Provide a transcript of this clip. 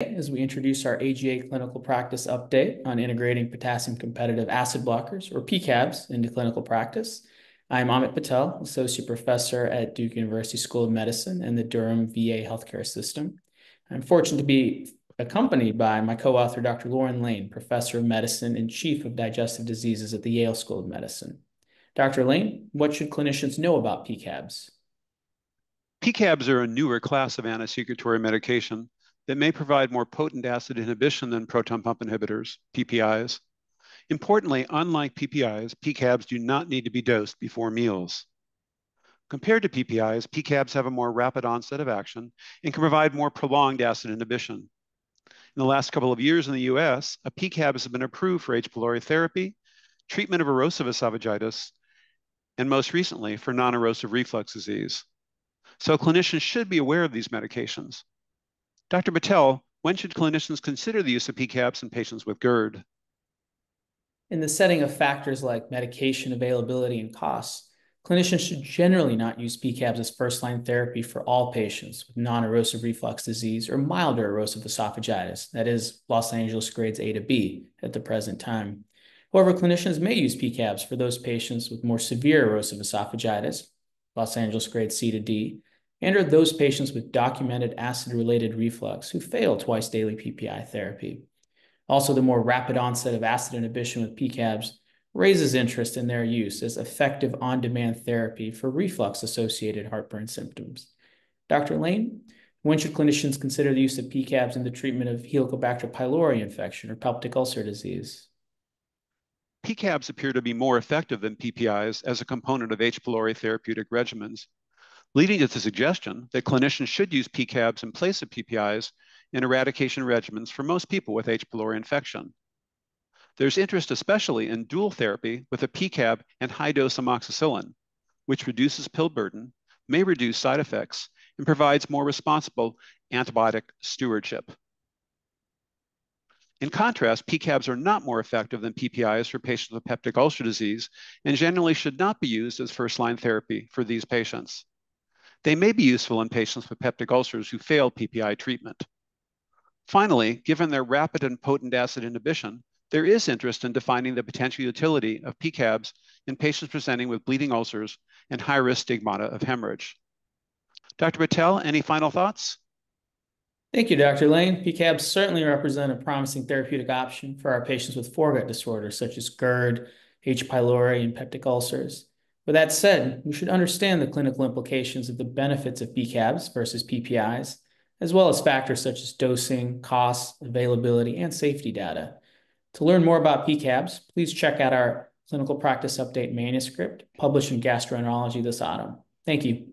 as we introduce our AGA clinical practice update on integrating potassium competitive acid blockers, or PCABs, into clinical practice. I'm Amit Patel, Associate Professor at Duke University School of Medicine and the Durham VA Healthcare System. I'm fortunate to be accompanied by my co-author, Dr. Loren Laine, Professor of Medicine and Chief of Digestive Diseases at the Yale School of Medicine. Dr. Laine, what should clinicians know about PCABs? PCABs are a newer class of anti-secretory medication that may provide more potent acid inhibition than proton pump inhibitors, PPIs, Importantly, unlike PPIs, PCABs do not need to be dosed before meals. Compared to PPIs, PCABs have a more rapid onset of action and can provide more prolonged acid inhibition. In the last couple of years in the US, a PCAB has been approved for H. pylori therapy, treatment of erosive esophagitis, and most recently for non-erosive reflux disease. So clinicians should be aware of these medications. Dr. Patel, when should clinicians consider the use of PCABs in patients with GERD? In the setting of factors like medication availability and costs, clinicians should generally not use PCABs as first-line therapy for all patients with non-erosive reflux disease or milder erosive esophagitis, that is, Los Angeles grades A to B at the present time. However, clinicians may use PCABs for those patients with more severe erosive esophagitis, Los Angeles grade C to D, and are those patients with documented acid-related reflux who fail twice daily PPI therapy. Also, the more rapid onset of acid inhibition with PCABs raises interest in their use as effective on-demand therapy for reflux-associated heartburn symptoms. Dr. Laine, when should clinicians consider the use of PCABs in the treatment of Helicobacter pylori infection or peptic ulcer disease? PCABs appear to be more effective than PPIs as a component of H. pylori therapeutic regimens, leading to the suggestion that clinicians should use PCABs in place of PPIs in eradication regimens for most people with H. pylori infection. There's interest especially in dual therapy with a PCAB and high-dose amoxicillin, which reduces pill burden, may reduce side effects, and provides more responsible antibiotic stewardship. In contrast, PCABs are not more effective than PPIs for patients with peptic ulcer disease and generally should not be used as first-line therapy for these patients. They may be useful in patients with peptic ulcers who fail PPI treatment. Finally, given their rapid and potent acid inhibition, there is interest in defining the potential utility of PCABs in patients presenting with bleeding ulcers and high-risk stigmata of hemorrhage. Dr. Patel, any final thoughts? Thank you, Dr. Laine. PCABs certainly represent a promising therapeutic option for our patients with foregut disorders such as GERD, H. pylori, and peptic ulcers. With that said, we should understand the clinical implications of the benefits of PCABs versus PPIs as well as factors such as dosing, costs, availability, and safety data. To learn more about PCABs, please check out our clinical practice update manuscript published in Gastroenterology this autumn. Thank you.